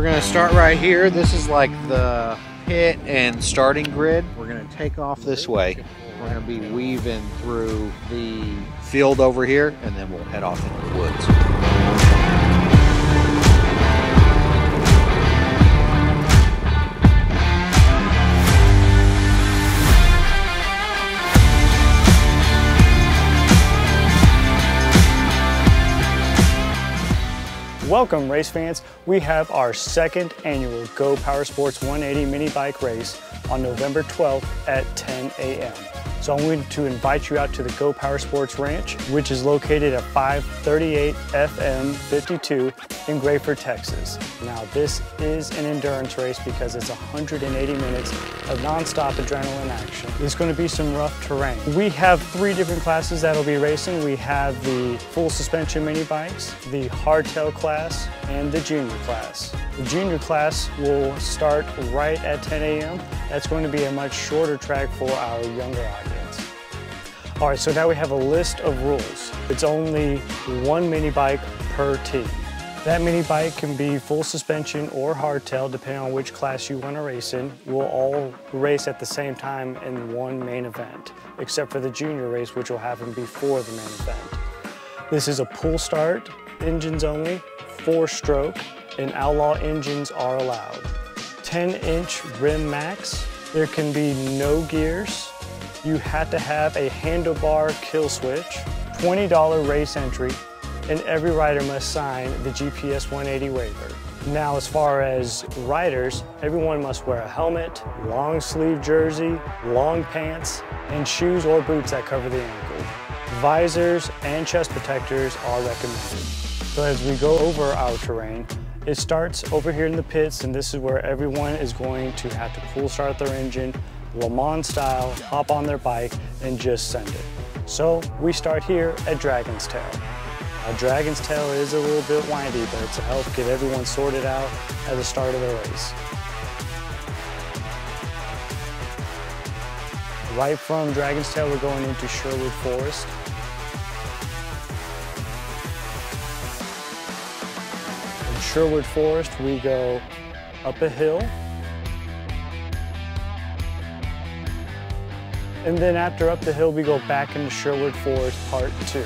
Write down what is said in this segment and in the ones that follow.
We're gonna start right here. This is like the pit and starting grid. We're gonna take off this way. We're gonna be weaving through the field over here and then we'll head off into the woods. Welcome race fans. We have our second annual Go Power Sports 180 mini bike race on November 12th at 10 a.m. So I'm going to invite you out to the Go Power Sports Ranch, which is located at 538 FM 52 in Graford, Texas. Now this is an endurance race because it's 180 minutes of nonstop adrenaline action. There's going to be some rough terrain. We have three different classes that'll be racing. We have the full suspension mini bikes, the hardtail class, and the junior class. The junior class will start right at 10 a.m. That's going to be a much shorter track for our younger audience. All right, so now we have a list of rules. It's only one mini bike per team. That mini bike can be full suspension or hardtail, depending on which class you want to race in. We'll all race at the same time in one main event, except for the junior race, which will happen before the main event. This is a pull start, engines only, four stroke, and outlaw engines are allowed. 10 inch rim max. There can be no gears. You had to have a handlebar kill switch, $20 race entry, and every rider must sign the GPS 180 waiver. Now, as far as riders, everyone must wear a helmet, long sleeve jersey, long pants, and shoes or boots that cover the ankle. Visors and chest protectors are recommended. So as we go over our terrain, it starts over here in the pits and this is where everyone is going to have to pull start their engine, Le Mans style, hop on their bike and just send it. So we start here at Dragon's Tail. Now Dragon's Tail is a little bit windy, but it's to help get everyone sorted out at the start of the race. Right from Dragon's Tail, we're going into Sherwood Forest. In Sherwood Forest, we go up a hill. And then after up the hill, we go back into Sherwood Forest Part 2.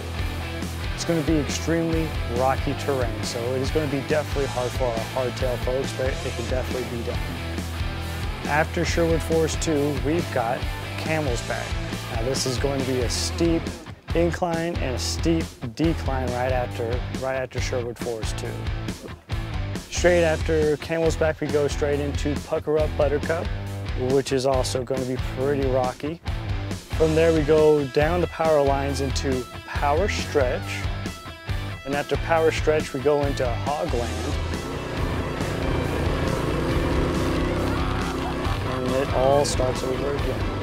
It's going to be extremely rocky terrain, so it is going to be definitely hard for our hardtail folks, but it can definitely be done. After Sherwood Forest 2, we've got Camel's Back. Now this is going to be a steep incline and a steep decline right after, right after Sherwood Forest 2. Straight after Camel's Back, we go straight into Pucker Up Buttercup, which is also going to be pretty rocky. From there, we go down the power lines into Power Stretch. And after Power Stretch, we go into Hogland. And it all starts over again.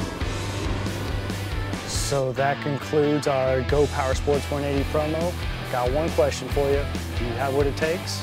So that concludes our Go Power Sports 180 promo. Got one question for you. Do you have what it takes?